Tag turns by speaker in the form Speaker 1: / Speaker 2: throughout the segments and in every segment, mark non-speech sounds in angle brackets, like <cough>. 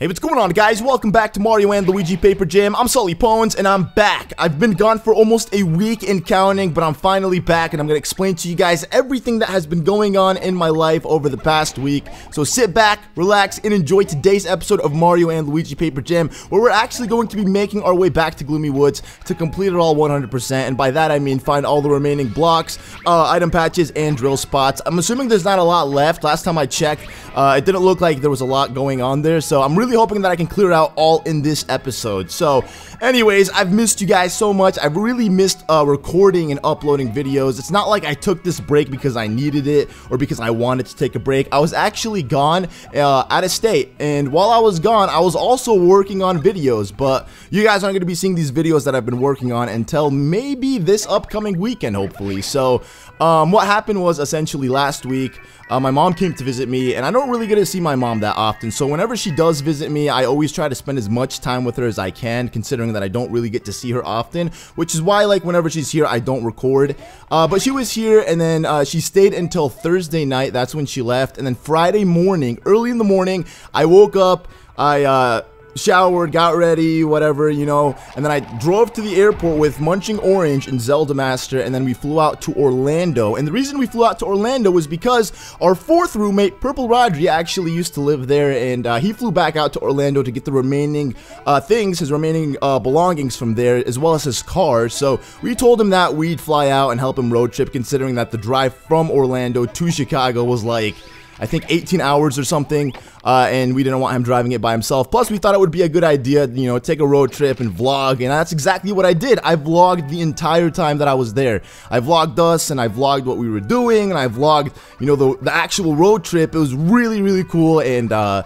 Speaker 1: Hey, what's going on guys? Welcome back to Mario and Luigi Paper Jam. I'm Sully Pwnz and I'm back. I've been gone for almost a week and counting, but I'm finally back and I'm going to explain to you guys everything that has been going on in my life over the past week. So sit back, relax, and enjoy today's episode of Mario and Luigi Paper Jam, where we're actually going to be making our way back to Gloomy Woods to complete it all 100%, and by that I mean find all the remaining blocks, uh, item patches, and drill spots. I'm assuming there's not a lot left. Last time I checked, uh, it didn't look like there was a lot going on there, so I'm really really hoping that I can clear it out all in this episode. So, anyways, I've missed you guys so much. I've really missed uh, recording and uploading videos. It's not like I took this break because I needed it or because I wanted to take a break. I was actually gone uh, out of state, and while I was gone, I was also working on videos, but you guys aren't going to be seeing these videos that I've been working on until maybe this upcoming weekend, hopefully. So, um, what happened was essentially last week, uh, my mom came to visit me, and I don't really get to see my mom that often, so whenever she does visit me, I always try to spend as much time with her as I can, considering that I don't really get to see her often, which is why, like, whenever she's here, I don't record. Uh, but she was here, and then uh, she stayed until Thursday night, that's when she left, and then Friday morning, early in the morning, I woke up, I, uh, showered, got ready, whatever, you know, and then I drove to the airport with Munching Orange and Zelda Master, and then we flew out to Orlando. And the reason we flew out to Orlando was because our fourth roommate, Purple Rodri, actually used to live there, and uh, he flew back out to Orlando to get the remaining uh, things, his remaining uh, belongings from there, as well as his car. So we told him that we'd fly out and help him road trip, considering that the drive from Orlando to Chicago was like I think 18 hours or something, uh, and we didn't want him driving it by himself. Plus, we thought it would be a good idea, you know, take a road trip and vlog, and that's exactly what I did. I vlogged the entire time that I was there. I vlogged us, and I vlogged what we were doing, and I vlogged, you know, the, the actual road trip. It was really, really cool, and, uh,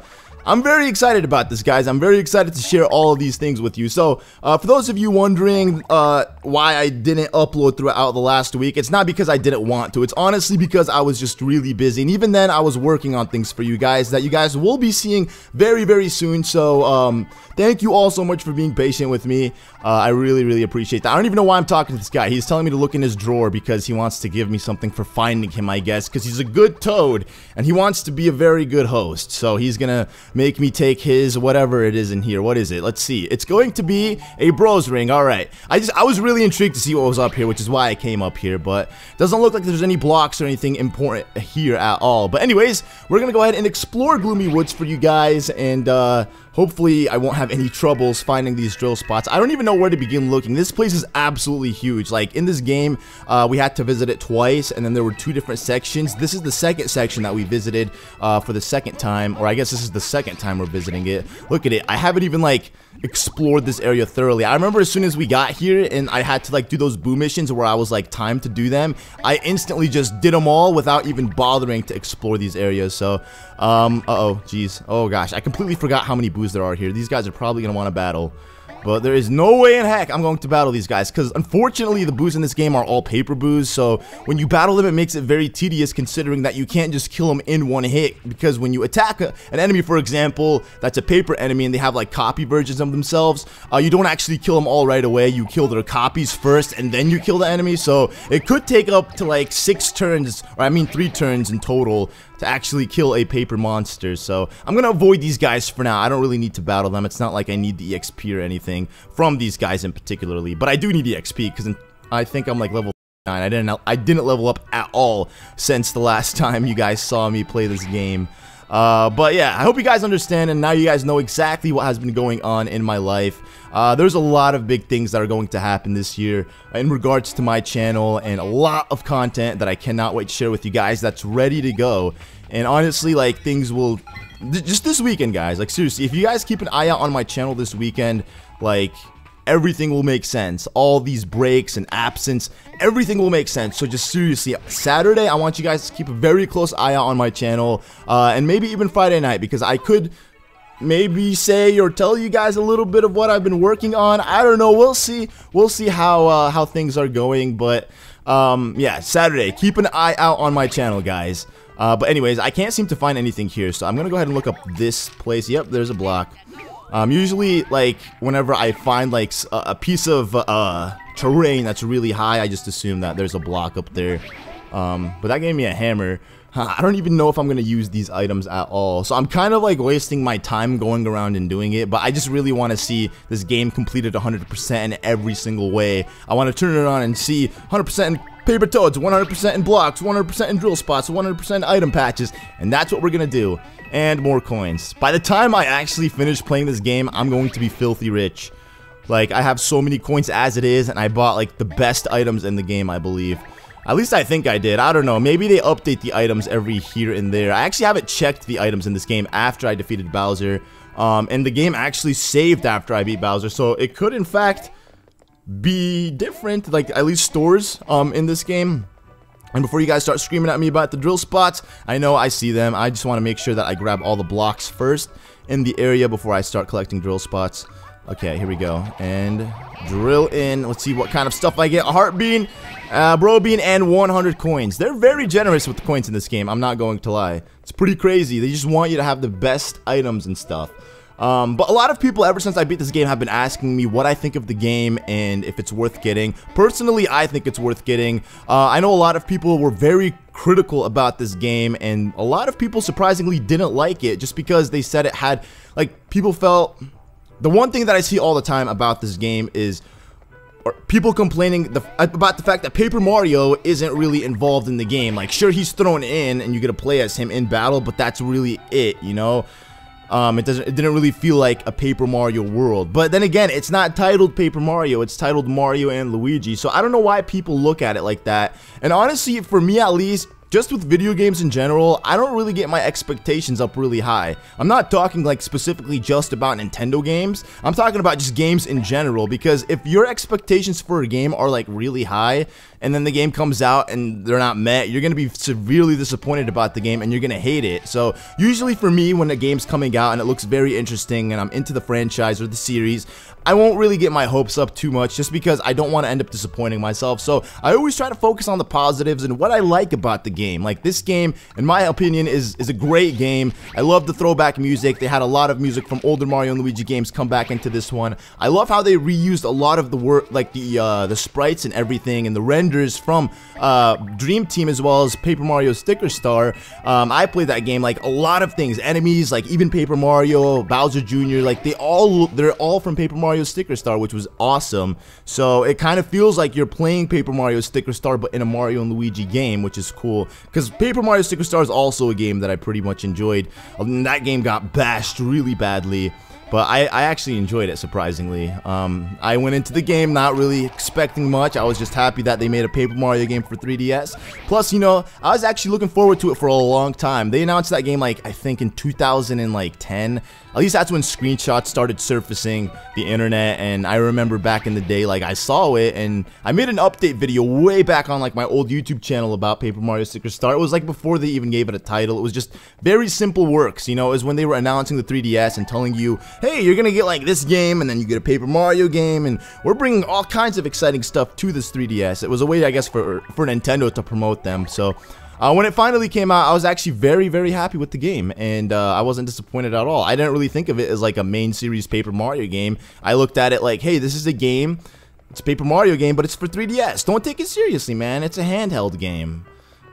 Speaker 1: I'm very excited about this, guys. I'm very excited to share all of these things with you. So, uh, for those of you wondering uh, why I didn't upload throughout the last week, it's not because I didn't want to. It's honestly because I was just really busy. And even then, I was working on things for you guys that you guys will be seeing very, very soon. So, um, thank you all so much for being patient with me. Uh, I really, really appreciate that. I don't even know why I'm talking to this guy. He's telling me to look in his drawer because he wants to give me something for finding him, I guess, because he's a good toad and he wants to be a very good host. So, he's going to make me take his whatever it is in here. What is it? Let's see. It's going to be a bros ring. All right. I just I was really intrigued to see what was up here, which is why I came up here, but doesn't look like there's any blocks or anything important here at all. But anyways, we're going to go ahead and explore Gloomy Woods for you guys and uh Hopefully, I won't have any troubles finding these drill spots. I don't even know where to begin looking. This place is absolutely huge. Like, in this game, uh, we had to visit it twice, and then there were two different sections. This is the second section that we visited uh, for the second time, or I guess this is the second time we're visiting it. Look at it. I haven't even, like, explored this area thoroughly. I remember as soon as we got here and I had to like do those boo missions where I was like timed to do them, I instantly just did them all without even bothering to explore these areas. So, um, uh-oh, jeez. Oh gosh, I completely forgot how many boos there are here. These guys are probably going to want to battle. But there is no way in heck I'm going to battle these guys because unfortunately the boos in this game are all paper boos so when you battle them it makes it very tedious considering that you can't just kill them in one hit. Because when you attack a, an enemy for example that's a paper enemy and they have like copy versions of themselves uh, you don't actually kill them all right away. You kill their copies first and then you kill the enemy. So it could take up to like six turns or I mean three turns in total to actually kill a paper monster. So I'm going to avoid these guys for now. I don't really need to battle them. It's not like I need the XP or anything from these guys in particularly. But I do need the XP because I think I'm like level 9. I didn't, I didn't level up at all since the last <laughs> time you guys saw me play this game. Uh, but yeah, I hope you guys understand and now you guys know exactly what has been going on in my life. Uh, there's a lot of big things that are going to happen this year in regards to my channel and a lot of content that I cannot wait to share with you guys that's ready to go. And honestly, like things will just this weekend, guys. Like seriously, if you guys keep an eye out on my channel this weekend, like everything will make sense. All these breaks and absence, everything will make sense. So just seriously, Saturday, I want you guys to keep a very close eye out on my channel, uh, and maybe even Friday night because I could maybe say or tell you guys a little bit of what I've been working on. I don't know. We'll see. We'll see how uh, how things are going. But um, yeah, Saturday. Keep an eye out on my channel, guys. Uh, but anyways, I can't seem to find anything here, so I'm gonna go ahead and look up this place. Yep, there's a block. Um, usually, like, whenever I find, like, a, a piece of, uh, terrain that's really high, I just assume that there's a block up there. Um, but that gave me a hammer. I don't even know if I'm going to use these items at all. So I'm kind of like wasting my time going around and doing it, but I just really want to see this game completed 100% in every single way. I want to turn it on and see 100% in paper toads, 100% in blocks, 100% in drill spots, 100% in item patches, and that's what we're going to do. And more coins. By the time I actually finish playing this game, I'm going to be filthy rich. Like, I have so many coins as it is, and I bought like the best items in the game, I believe. At least I think I did. I don't know. Maybe they update the items every here and there. I actually haven't checked the items in this game after I defeated Bowser. Um, and the game actually saved after I beat Bowser. So it could, in fact, be different. Like, at least stores um, in this game. And before you guys start screaming at me about the drill spots, I know I see them. I just want to make sure that I grab all the blocks first in the area before I start collecting drill spots. Okay, here we go. And drill in. Let's see what kind of stuff I get. A heart bean, uh, bro bean, and 100 coins. They're very generous with the coins in this game. I'm not going to lie. It's pretty crazy. They just want you to have the best items and stuff. Um, but a lot of people, ever since I beat this game, have been asking me what I think of the game and if it's worth getting. Personally, I think it's worth getting. Uh, I know a lot of people were very critical about this game, and a lot of people surprisingly didn't like it just because they said it had, like, people felt the one thing that I see all the time about this game is people complaining the, about the fact that Paper Mario isn't really involved in the game. Like, sure, he's thrown in and you get to play as him in battle, but that's really it, you know? Um, it doesn't. It didn't really feel like a Paper Mario world. But then again, it's not titled Paper Mario. It's titled Mario and Luigi. So I don't know why people look at it like that. And honestly, for me at least, just with video games in general, I don't really get my expectations up really high. I'm not talking like specifically just about Nintendo games. I'm talking about just games in general because if your expectations for a game are like really high and then the game comes out and they're not met, you're going to be severely disappointed about the game and you're going to hate it. So usually for me when a game's coming out and it looks very interesting and I'm into the franchise or the series, I won't really get my hopes up too much just because I don't want to end up disappointing myself. So I always try to focus on the positives and what I like about the game. Like this game, in my opinion, is, is a great game. I love the throwback music. They had a lot of music from older Mario and Luigi games come back into this one. I love how they reused a lot of the work, like the uh, the sprites and everything and the renders from uh, Dream Team as well as Paper Mario Sticker Star. Um, I played that game like a lot of things, enemies, like even Paper Mario, Bowser Jr., like they all, they're all from Paper Mario Sticker Star, which was awesome. So it kind of feels like you're playing Paper Mario Sticker Star, but in a Mario and Luigi game, which is cool. Because Paper Mario Sticker Star is also a game that I pretty much enjoyed. And that game got bashed really badly. But I, I actually enjoyed it, surprisingly. Um, I went into the game not really expecting much. I was just happy that they made a Paper Mario game for 3DS. Plus, you know, I was actually looking forward to it for a long time. They announced that game, like, I think in 2010. At least that's when screenshots started surfacing the internet, and I remember back in the day, like, I saw it, and I made an update video way back on, like, my old YouTube channel about Paper Mario Sticker Star. It was, like, before they even gave it a title. It was just very simple works, you know, was when they were announcing the 3DS and telling you, hey, you're gonna get, like, this game, and then you get a Paper Mario game, and we're bringing all kinds of exciting stuff to this 3DS. It was a way, I guess, for, for Nintendo to promote them, so... Uh, when it finally came out, I was actually very, very happy with the game, and uh, I wasn't disappointed at all. I didn't really think of it as like a main series Paper Mario game. I looked at it like, hey, this is a game. It's a Paper Mario game, but it's for 3DS. Don't take it seriously, man. It's a handheld game.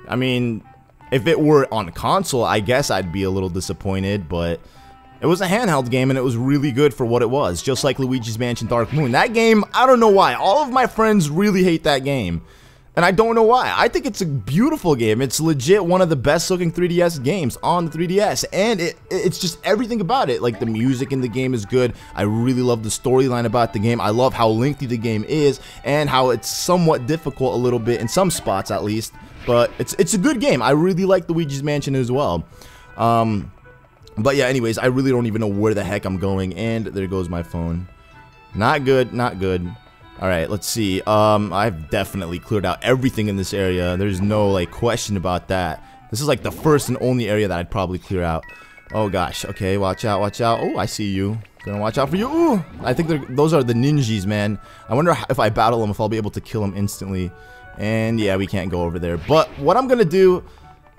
Speaker 1: I mean, if it were on console, I guess I'd be a little disappointed, but it was a handheld game and it was really good for what it was, just like Luigi's Mansion Dark Moon. That game, I don't know why. All of my friends really hate that game. And I don't know why. I think it's a beautiful game. It's legit one of the best looking 3DS games on the 3DS. And it, it's just everything about it. Like the music in the game is good. I really love the storyline about the game. I love how lengthy the game is and how it's somewhat difficult a little bit in some spots at least. But it's it's a good game. I really like Luigi's Mansion as well. Um, but yeah, anyways, I really don't even know where the heck I'm going. And there goes my phone. Not good, not good. Alright, let's see. Um, I've definitely cleared out everything in this area. There's no, like, question about that. This is, like, the first and only area that I'd probably clear out. Oh, gosh. Okay, watch out, watch out. Oh, I see you. Gonna watch out for you. Ooh! I think those are the ninjas, man. I wonder if I battle them, if I'll be able to kill them instantly. And, yeah, we can't go over there. But what I'm gonna do,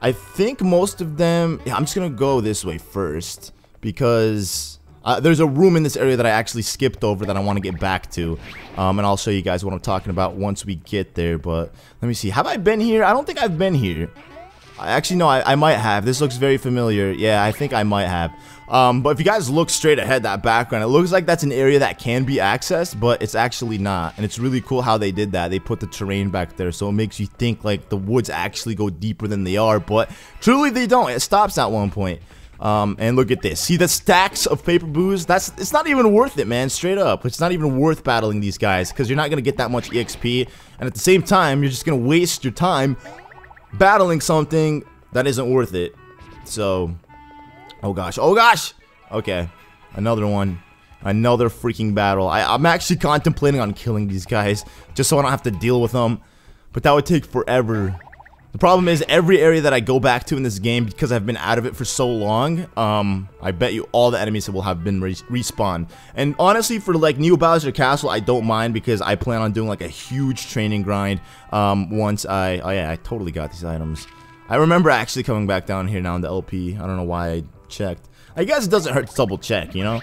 Speaker 1: I think most of them... Yeah, I'm just gonna go this way first. Because uh, there's a room in this area that I actually skipped over that I want to get back to. Um, and I'll show you guys what I'm talking about once we get there. But let me see. Have I been here? I don't think I've been here. I, actually, no, I, I might have. This looks very familiar. Yeah, I think I might have. Um, but if you guys look straight ahead, that background, it looks like that's an area that can be accessed, but it's actually not. And it's really cool how they did that. They put the terrain back there, so it makes you think like the woods actually go deeper than they are, but truly they don't. It stops at one point. Um, and look at this. See the stacks of paper boos? That's it's not even worth it, man. Straight up, it's not even worth battling these guys because you're not gonna get that much exp, and at the same time, you're just gonna waste your time battling something that isn't worth it. So, oh gosh, oh gosh. Okay, another one. Another freaking battle. I, I'm actually contemplating on killing these guys just so I don't have to deal with them. But that would take forever. The problem is every area that I go back to in this game because I've been out of it for so long, um, I bet you all the enemies will have been re respawned. And honestly, for like New Bowser Castle, I don't mind because I plan on doing like a huge training grind um, once I, oh yeah, I totally got these items. I remember actually coming back down here now in the LP. I don't know why I checked. I guess it doesn't hurt to double check, you know?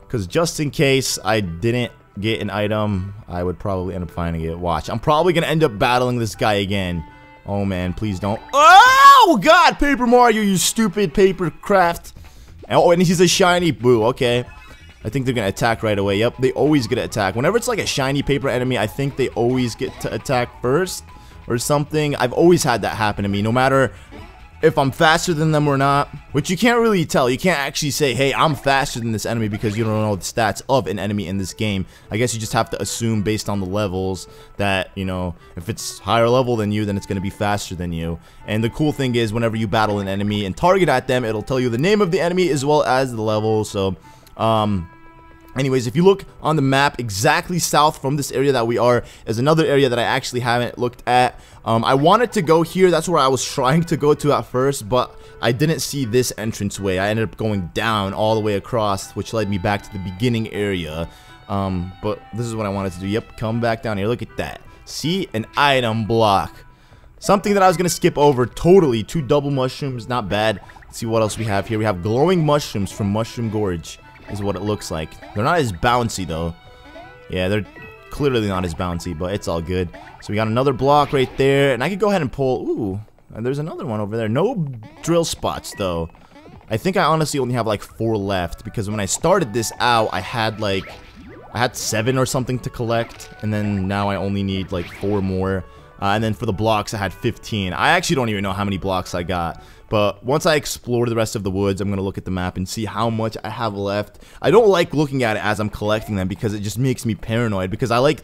Speaker 1: Because just in case I didn't get an item, I would probably end up finding it. Watch, I'm probably going to end up battling this guy again. Oh man, please don't. Oh god, Paper Mario, you stupid paper craft. Oh, and he's a shiny boo. Okay. I think they're gonna attack right away. Yep, they always get to attack. Whenever it's like a shiny paper enemy, I think they always get to attack first or something. I've always had that happen to me. No matter if I'm faster than them or not, which you can't really tell. You can't actually say, hey, I'm faster than this enemy because you don't know the stats of an enemy in this game. I guess you just have to assume based on the levels that, you know, if it's higher level than you, then it's going to be faster than you. And the cool thing is whenever you battle an enemy and target at them, it'll tell you the name of the enemy as well as the level. So, um, Anyways, if you look on the map, exactly south from this area that we are is another area that I actually haven't looked at. Um, I wanted to go here. That's where I was <laughs> trying to go to at first, but I didn't see this entranceway. I ended up going down all the way across, which led me back to the beginning area. Um, but this is what I wanted to do. Yep, come back down here. Look at that. See? An item block. Something that I was going to skip over totally. Two double mushrooms, not bad. Let's see what else we have here. We have glowing mushrooms from Mushroom Gorge is what it looks like. They're not as bouncy, though. Yeah, they're clearly not as bouncy, but it's all good. So we got another block right there, and I could go ahead and pull... Ooh, and there's another one over there. No drill spots, though. I think I honestly only have like four left, because when I started this out, I had like... I had seven or something to collect, and then now I only need like four more. Uh, and then for the blocks, I had 15. I actually don't even know how many blocks I got. But once I explore the rest of the woods, I'm going to look at the map and see how much I have left. I don't like looking at it as I'm collecting them because it just makes me paranoid. Because I like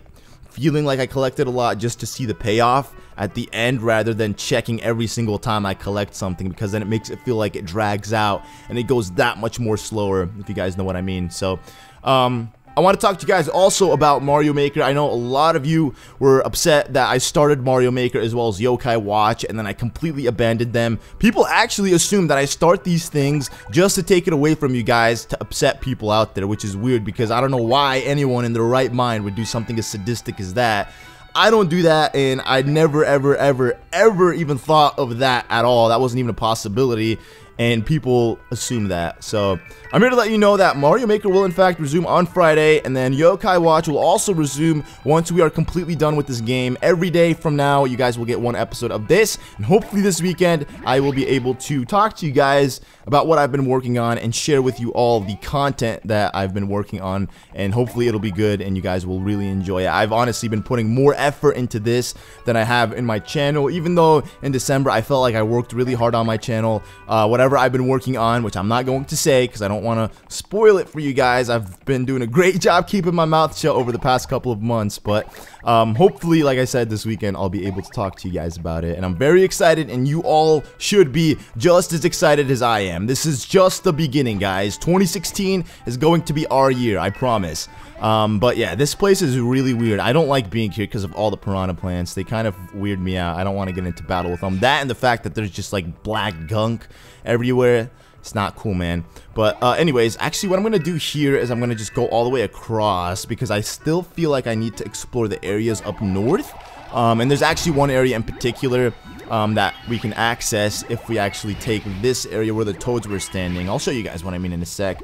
Speaker 1: feeling like I collected a lot just to see the payoff at the end rather than checking every single time I collect something because then it makes it feel like it drags out and it goes that much more slower if you guys know what I mean. So, um, I want to talk to you guys also about Mario Maker. I know a lot of you were upset that I started Mario Maker as well as Yokai Watch and then I completely abandoned them. People actually assume that I start these things just to take it away from you guys to upset people out there, which is weird because I don't know why anyone in their right mind would do something as sadistic as that. I don't do that, and I never, ever, ever, ever even thought of that at all. That wasn't even a possibility and people assume that. So I'm here to let you know that Mario Maker will in fact resume on Friday, and then Yokai Watch will also resume once we are completely done with this game. Every day from now, you guys will get one episode of this, and hopefully this weekend, I will be able to talk to you guys about what I've been working on and share with you all the content that I've been working on, and hopefully it'll be good and you guys will really enjoy it. I've honestly been putting more effort into this than I have in my channel, even though in December I felt like I worked really hard on my channel. Uh, whatever I've been working on, which I'm not going to say because I don't want to spoil it for you guys. I've been doing a great <laughs> job keeping my mouth shut over the past couple of months, but um, hopefully, like I said, this weekend I'll be able to talk to you guys about it, and I'm very excited, and you all should be just as excited as I am. This is just the beginning, guys. 2016 is going to be our year, I promise. Um, but yeah, this place is really weird. I don't like being here because of all the piranha plants. They kind of weird me out. I don't want to get into battle with them. That and the fact that there's just like black gunk everywhere. It's not cool, man. But uh, anyways, actually what I'm going to do here is I'm going to just go all the way across because I still feel like I need to explore the areas up north. Um, and there's actually one area in particular um, that we can access if we actually take this area where the toads were standing. I'll show you guys what I mean in a sec.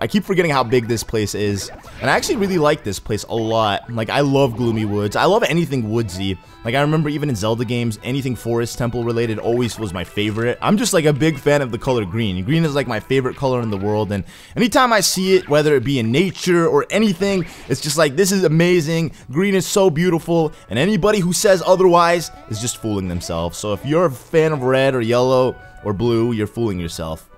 Speaker 1: I keep forgetting how big this place is. And I actually really like this place a lot. Like, I love Gloomy Woods. I love anything woodsy. Like, I remember even in Zelda games, anything Forest Temple related always was my favorite. I'm just, like, a big fan of the color green. Green is, like, my favorite color in the world. And anytime I see it, whether it be in nature or anything, it's just like, this is amazing. Green is so beautiful. And anybody who says otherwise is just fooling themselves. So if you're a fan of red or yellow or blue, you're fooling yourself.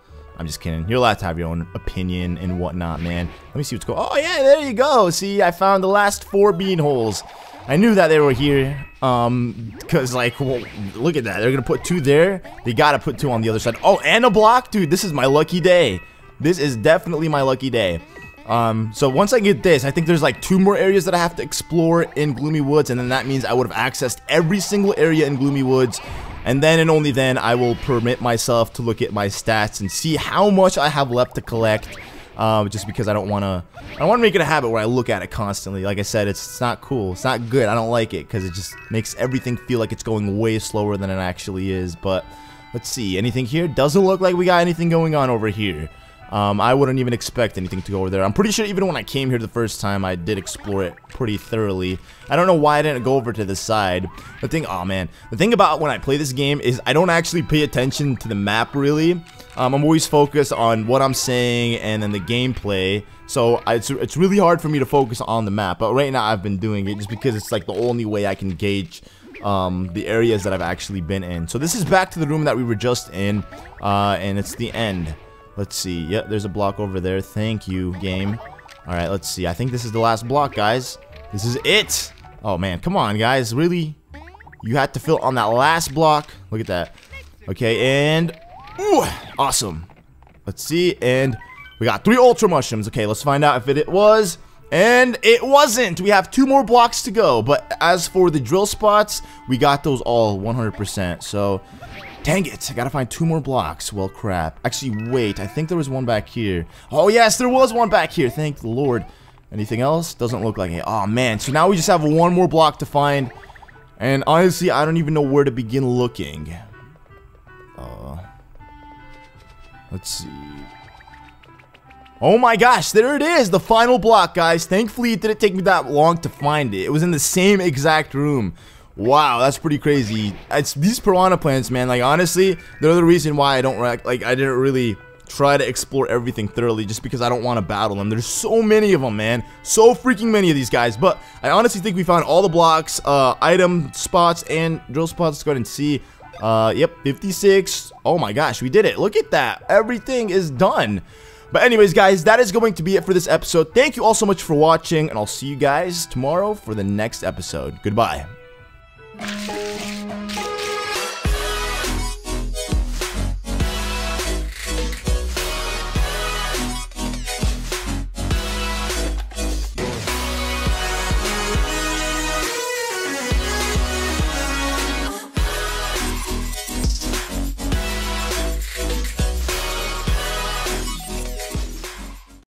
Speaker 1: I'm just kidding. You're allowed to have your own opinion and whatnot, man. Let me see what's going Oh, yeah, there you go. See, I found the last four bean holes. I knew that they were here. Um, because, like, well, look at that. They're going to put two there. They got to put two on the other side. Oh, and a block? Dude, this is my lucky day. This is definitely my lucky day. Um, so once I get this, I think there's like two more areas that I have to explore in Gloomy Woods, and then that means I would have accessed every single area in Gloomy Woods, and then and only then I will permit myself to look at my stats and see how much I have left to collect. Um, just because I don't want to, I want to make it a habit where I look at it constantly. Like I said, it's, it's not cool. It's not good. I don't like it because it just makes everything feel like it's going way slower than it actually is. But let's see. Anything here? Doesn't look like we got anything going on over here. Um, I wouldn't even expect anything to go over there. I'm pretty sure even when I came here the first time, I did explore it pretty thoroughly. I don't know why I didn't go over to the side. The thing, oh man, the thing about when I play this game is I don't actually pay attention to the map really. Um, I'm always focused on what I'm saying and then the gameplay. So it's, it's really hard for me to focus on the map. But right now I've been doing it just because it's like the only way I can gauge um, the areas that I've actually been in. So this is back to the room that we were just in. Uh, and it's the end. Let's see. Yep, there's a block over there. Thank you, game. Alright, let's see. I think this is the last block, guys. This is it! Oh, man. Come on, guys. Really? You had to fill on that last block. Look at that. Okay, and... Ooh, awesome. Let's see, and... We got three Ultra Mushrooms. Okay, let's find out if it, it was... And it wasn't! We have two more blocks to go. But as for the drill spots, we got those all 100%. So, Dang it, I gotta find two more blocks. Well, crap. Actually, wait, I think there was one back here. Oh, yes, there was one back here. Thank the Lord. Anything else? Doesn't look like it. Oh, man. So now we just have one more block to find. And honestly, I don't even know where to begin looking. Uh, let's see. Oh my gosh, there it is, the final block, guys. Thankfully, it didn't take me that long to find it. It was in the same exact room. Wow, that's pretty crazy. It's these piranha plants, man. Like honestly, they're the reason why I don't like. I didn't really try to explore everything thoroughly just because I don't want to battle them. There's so many of them, man. So freaking many of these guys. But I honestly think we found all the blocks, uh, item spots, and drill spots. Let's go ahead and see. Uh, yep, 56. Oh my gosh, we did it. Look at that. Everything is done. But anyways, guys, that is going to be it for this episode. Thank you all so much for watching, and I'll see you guys tomorrow for the next episode. Goodbye. Música